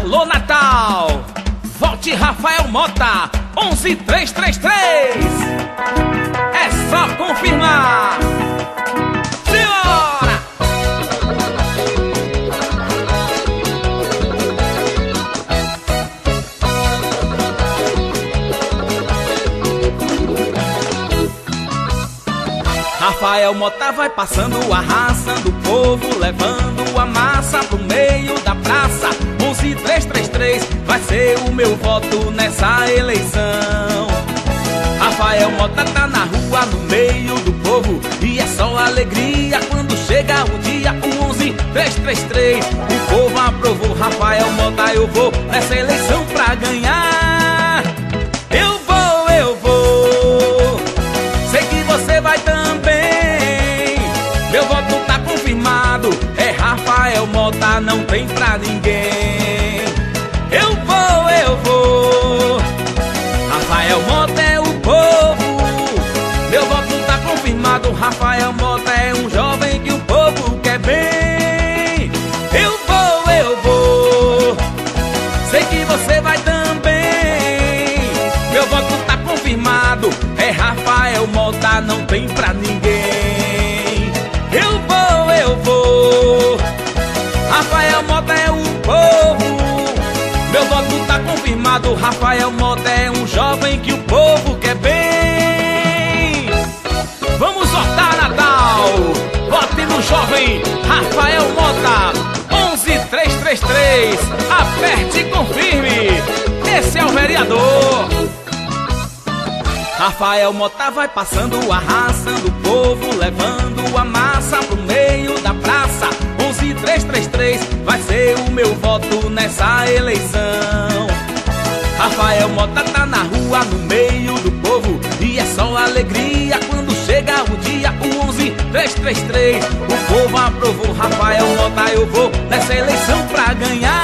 Alô Natal! Vote Rafael Mota 11333. É só confirmar. Senhora! Rafael Mota vai passando, arrasando o povo, levando a massa pro meio da praça. 11333 vai ser o meu voto nessa eleição. Rafael Mota tá na rua, no meio do povo, e é só alegria quando chega o dia. O 11333, o povo aprovou. Rafael Mota, eu vou nessa eleição pra ganhar. Eu vou, eu vou. Sei que você vai também. Meu voto tá confirmado. É Rafael Mota, não tem pra ninguém. Mota, não tem pra ninguém. Eu vou, eu vou. Rafael Mota é o povo. Meu voto tá confirmado. Rafael Mota é um jovem que o povo quer bem. Vamos votar Natal. Vote no jovem Rafael Mota. 11333. Aperte e confirme. Esse é o vereador. Rafael Mota vai passando, arrasando o povo, levando a massa pro meio da praça. 11333 vai ser o meu voto nessa eleição. Rafael Mota tá na rua, no meio do povo, e é só alegria quando chega o dia. O 11333, o povo aprovou. Rafael Mota, eu vou nessa eleição pra ganhar.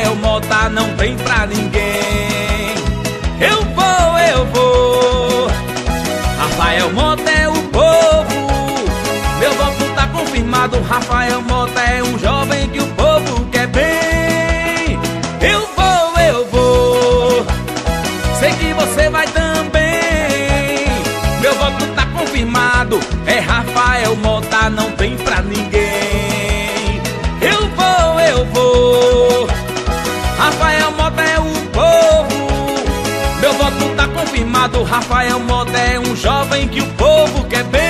Rafael Mota, não tem pra ninguém. Eu vou, eu vou. Rafael Mota é o povo. Meu voto tá confirmado. Rafael Mota é um jovem que o povo quer bem. Eu vou, eu vou. Sei que você vai também. Meu voto tá confirmado. É Rafael Mota, não tem pra ninguém. Confirmado. Rafael Mota é um jovem que o povo quer bem.